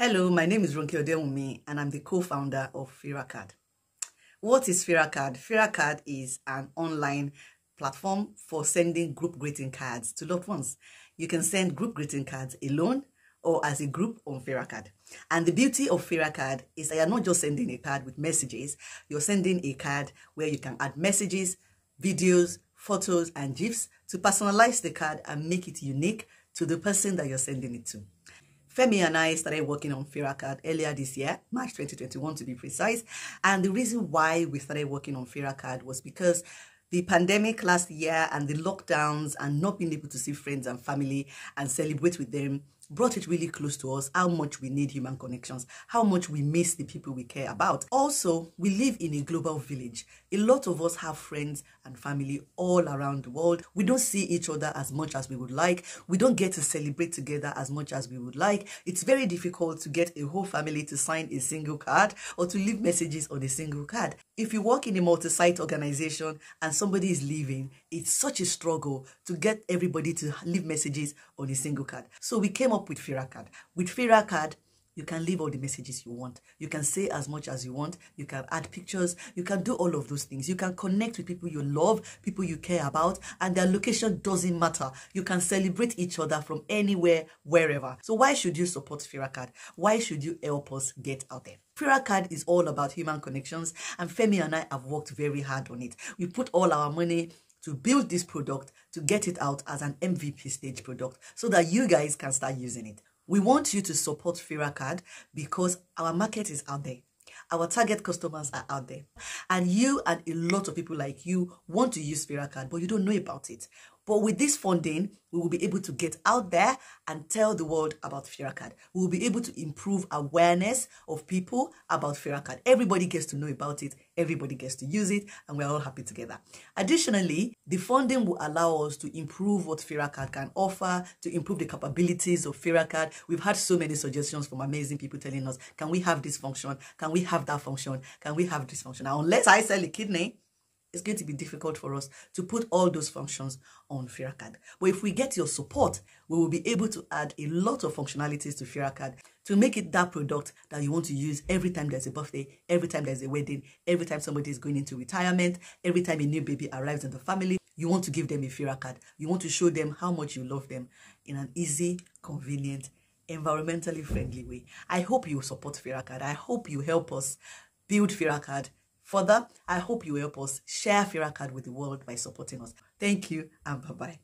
Hello, my name is Ronke Odewumi and I'm the co-founder of FiraCard. What is FiraCard? FiraCard is an online platform for sending group greeting cards to loved ones. You can send group greeting cards alone or as a group on FiraCard. And the beauty of FiraCard is that you're not just sending a card with messages, you're sending a card where you can add messages, videos, photos, and GIFs to personalize the card and make it unique to the person that you're sending it to. Femi and I started working on FiraCard earlier this year, March 2021 to be precise. And the reason why we started working on FiraCard was because the pandemic last year and the lockdowns and not being able to see friends and family and celebrate with them brought it really close to us how much we need human connections, how much we miss the people we care about. Also, we live in a global village. A lot of us have friends and family all around the world. We don't see each other as much as we would like. We don't get to celebrate together as much as we would like. It's very difficult to get a whole family to sign a single card or to leave messages on a single card. If you work in a multi-site organization and somebody is leaving, it's such a struggle to get everybody to leave messages on a single card. So we came up with FiraCard. With FiraCard, you can leave all the messages you want. You can say as much as you want. You can add pictures. You can do all of those things. You can connect with people you love, people you care about, and their location doesn't matter. You can celebrate each other from anywhere, wherever. So why should you support FiraCard? Why should you help us get out there? FiraCard is all about human connections, and Femi and I have worked very hard on it. We put all our money to build this product to get it out as an MVP stage product so that you guys can start using it. We want you to support FiraCard because our market is out there. Our target customers are out there. And you and a lot of people like you want to use FiraCard, but you don't know about it. But with this funding, we will be able to get out there and tell the world about FiraCard. We will be able to improve awareness of people about FiraCard. Everybody gets to know about it, everybody gets to use it, and we're all happy together. Additionally, the funding will allow us to improve what FiraCard can offer, to improve the capabilities of FiraCard. We've had so many suggestions from amazing people telling us, can we have this function? Can we have that function? Can we have this function? Now, unless I sell a kidney, it's going to be difficult for us to put all those functions on FiraCard. But if we get your support, we will be able to add a lot of functionalities to FiraCard to make it that product that you want to use every time there's a birthday, every time there's a wedding, every time somebody is going into retirement, every time a new baby arrives in the family. You want to give them a FiraCard. You want to show them how much you love them in an easy, convenient, environmentally friendly way. I hope you support FiraCard. I hope you help us build FiraCard Further, I hope you help us share Fira Card with the world by supporting us. Thank you and bye-bye.